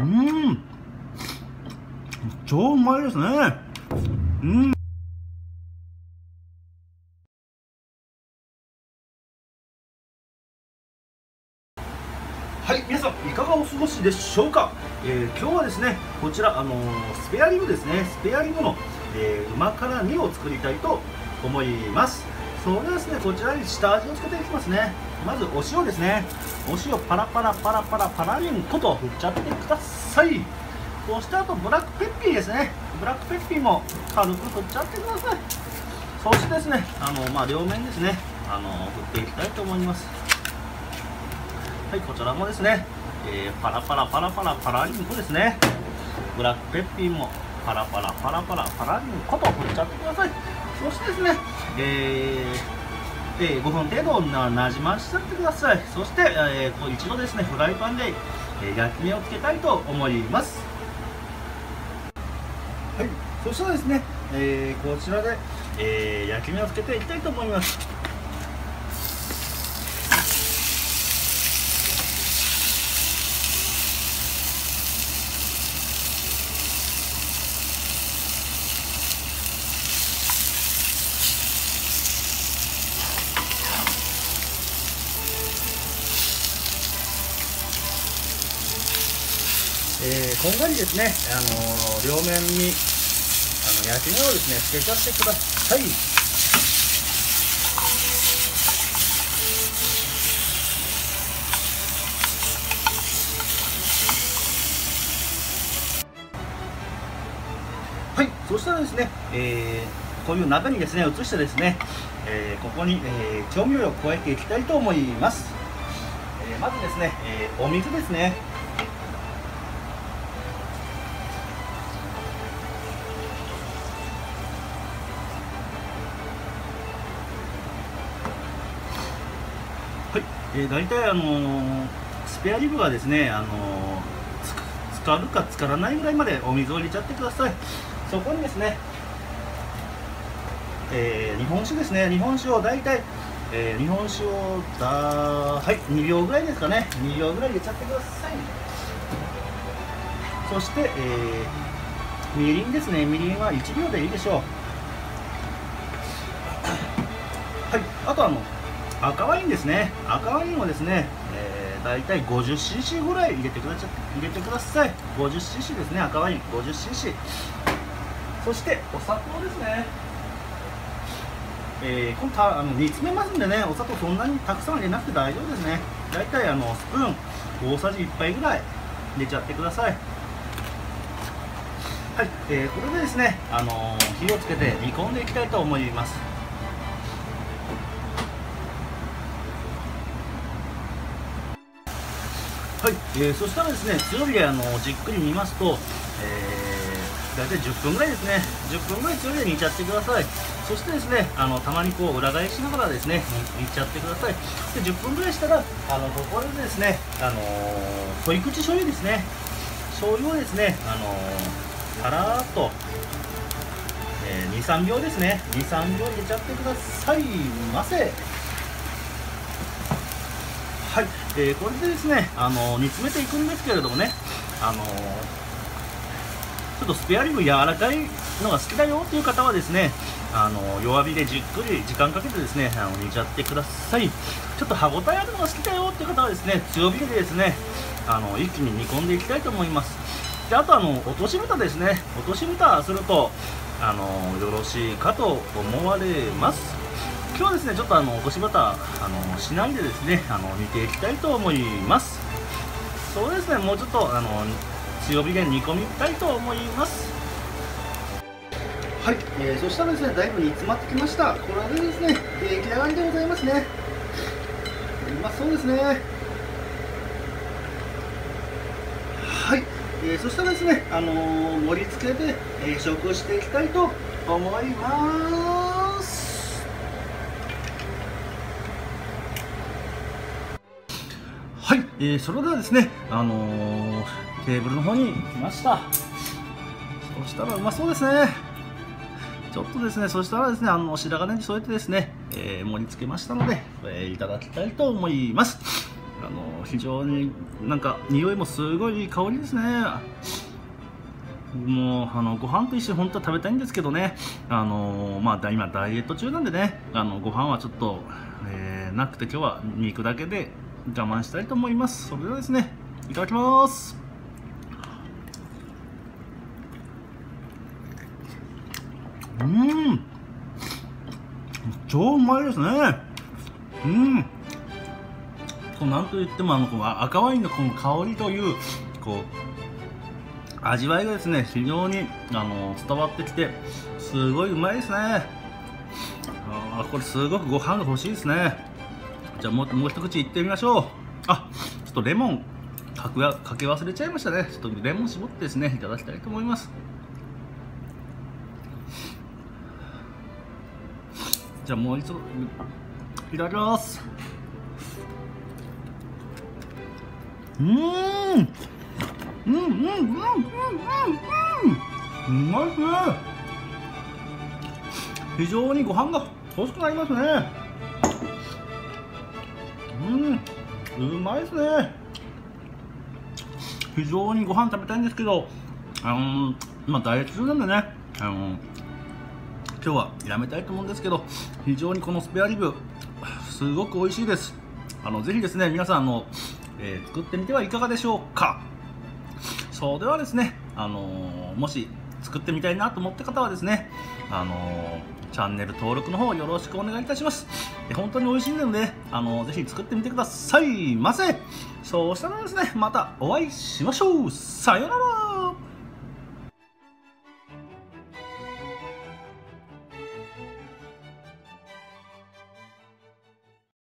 うん。超うまいですね。うん。はい皆さんいかがお過ごしでしょうか、えー、今日はですねこちらあのー、スペアリブですね。スペアリブの、えー、旨辛煮を作りたいと思います。それですねこちらに下味をつけていきますね。まずお塩ですね。お塩パラパラパラパラパラリンコと振っちゃってくださいそしてあとブラックペッピーですねブラックペッピーも軽く振っちゃってくださいそしてですねあのまあ両面ですねあの振っていきたいと思いますはいこちらもですね、えー、パラパラパラパラパラリンコですねブラックペッピーもパラパラパラパラパラリンコと振っちゃってくださいそしてですね、えーえー、5分程度なじましちゃってください。そして、えー、一度ですねフライパンで、え焼き目をつけたいと思います。はい。そしたらですね、えー、こちらで、え焼き目をつけていきたいと思います。こんがりですね、あの、両面にあの焼き目をですねつけちゃってください。はい。そしたらですね、えー、こういう鍋にですね移してですね、えー、ここに、えー、調味料を加えていきたいと思います、えまずですね、えお水ですね。はい。えー、大体あのー、スペアリブはですね、あのー、使うか使わないぐらいまでお水を入れちゃってください。そこにですね、えー、日本酒ですね。日本酒を大体、えー、日本酒をだはい。2秒ぐらいですかね。2秒ぐらい入れちゃってください。そして、えー、みりんですね。みりんは1秒でいいでしょう。はい。あとあの赤ワインですね。赤ワインをですね、えー、大体 50cc ぐらい入れてくださ入れてください。50cc ですね赤ワイン。50cc そしてお砂糖ですね。えー、このたあの煮詰めますんでねお砂糖そんなにたくさん入れなくて大丈夫ですね。大体あのスプーン大さじ1杯ぐらい入れちゃってください。はい、えー、これでですね、あのー、火をつけて煮込んでいきたいと思います。はい、えー、そしたらですね強火であのじっくり煮ますと、えー、大体10分ぐらいですね。10分ぐらい強火で煮ちゃってください。そしてですねあのたまにこう裏返しながらですね煮ちゃってください。で10分ぐらいしたらあのここでですねあのー、濃い口醤油ですね。醤油をですねあのー、パラーっとえー、23秒ですね。23秒入れちゃってくださいませ。はい、えー、これでですね、あの煮詰めていくんですけれどもね、あのちょっとスペアリブ柔らかいのが好きだよっていう方はですね、あの弱火でじっくり時間かけてですね、あの煮ちゃってください。ちょっと歯ごたえあるのが好きだよっていう方はですね、強火でですね、あの一気に煮込んでいきたいと思います。であとあの落とし蓋ですね、落とし蓋するとあのよろしいかと思われます。今日はですねちょっとあの落としバターあのしないでですねあの煮ていきたいと思います。そうですねもうちょっとあの強火で煮込みたいと思います。はい、えー、そしたらですねだいぶ煮詰まってきました。これでですね出来上がりでございますね。うまそうですね。はい、えー、そしたらですね、あのー、盛り付けで、え食していきたいと思いますはい、えー、それではですね、あのー、テーブルの方に来ました。そしたらうまそうですね。ちょっとですね、そしたらですね、あの白髪に添えてですね、えー、盛り付けましたので、えー、いただきたいと思います。あの非常になんか匂いもすごい香りですねもうあのご飯と一緒に本当は食べたいんですけどねあのまあ今ダイエット中なんでねあのご飯はちょっと、えー、なくて今日は肉だけで我慢したいと思います。それではですねいただきます。うん。超うまいですね。うん。こうなんといってもあのこの赤ワインのこの香りというこう味わいがですね非常にあの伝わってきてすごいうまいですね。あこれすごくご飯が欲しいですね。じゃあもうもう一口いってみましょう。あちょっとレモンかけかけ忘れちゃいましたね。ちょっとレモン絞ってですねいただきたいと思います。じゃあもう一度いただきます。うんうんうんうんうんうん。うまいね。非常にご飯が欲しくなりますね。うんうまいですね。非常にご飯食べたいんですけどあのー、まあダイエット中なんでねあの今日はやめたいと思うんですけど非常にこのスペアリブすごく美味しいです。あのぜひですね皆さんあの、えー、作ってみてはいかがでしょうか。それではですねあの、もし作ってみたいなと思った方はですねあの、チャンネル登録の方よろしくお願いいたします。本当に美味しいので、あのぜひ作ってみてくださいませ。そうしたらですねまたお会いしましょう。さようなら。